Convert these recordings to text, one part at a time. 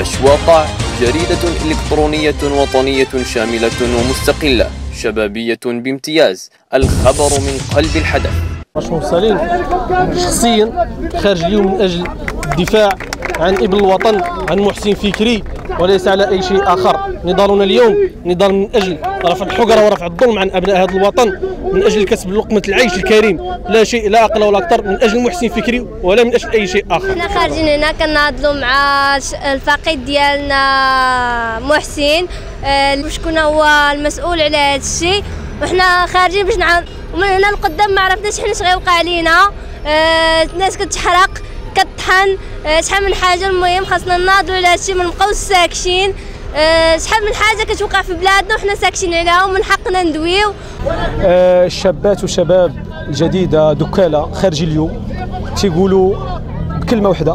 أشواق جريدة إلكترونية وطنية شاملة ومستقلة شبابية بامتياز. الخبر من قلب الحدث. مرشوم سليم شخصيا خارج اليوم من أجل الدفاع عن ابن الوطن عن محسن فكري. وليس على أي شيء آخر. نضالنا اليوم نضال من أجل رفع الحقره ورفع الظلم عن أبناء هذا الوطن من أجل كسب لقمة العيش الكريم. لا شيء لا أقل ولا أكثر من أجل محسن فكري ولا من أجل أي شيء آخر. إحنا خارجين هنا كناضلوا مع الفقيد ديالنا محسن. آه، شكون هو المسؤول على هذا الشيء؟ وحنا خارجين باش نعاون ومن هنا لقدام ما عرفناش حنا اش غيوقع علينا. آه، الناس كتحرق. كطحن آه، شحال من حاجة المهم خاصنا على هذا الشيء ما نبقاوش ساكشين. آه، شحال من حاجة كتوقع في بلادنا وحنا ساكشين عليها ومن حقنا ندويو. آه، الشابات والشباب الجديدة دكالة خارج اليوم تيقولوا بكلمة واحدة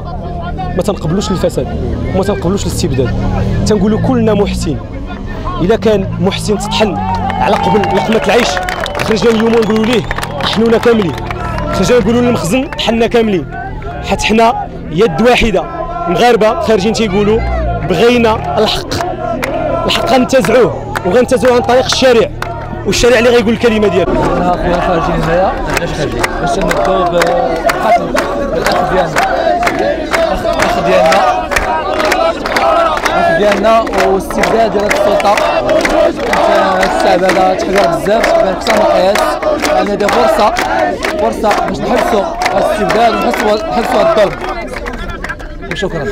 ما تنقبلوش الفساد وما تنقبلوش الاستبداد تنقولوا كلنا محسن. اذا كان محسن تطحن على قبل لقمة العيش خرجنا اليوم ونقولوا ليه طحنونا كاملين. خرجنا نقولوا للمخزن طحنا كاملين. حيت حنا يد واحدة مغاربة خارجين تيقولوا بغينا الحق. الحق غنتزعوه وغنتزعوه عن طريق الشارع والشارع اللي غيقول الكلمة ديالو. حنا خويا خارجين هنايا علاش خارجين؟ باش نبدأو بالقتل بالاخ ديالنا. الأخ ديالنا. الأخ ديالنا واستبداد ديال السلطة. الشعب هذا تحقر بزاف بأقصى مقياس لأن هذه فرصه فرصه باش نحبسوا ونحبسوا نحبسوا هاد الظلم وشكرا